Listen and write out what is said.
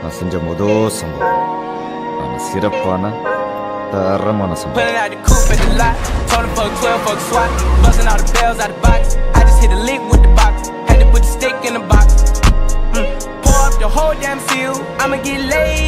நான் செஞ்ச மொதல் சம்பவம் ஆனால் சிறப்பான தரமான sambo. Pulling out the coupe at the lot. Told him fuck 12, fuck SWAT. Busting all the bells out the box. I just hit a lick with the box. Had to put the stick in the box. Mm. Pour up the whole damn seal. I'ma get laid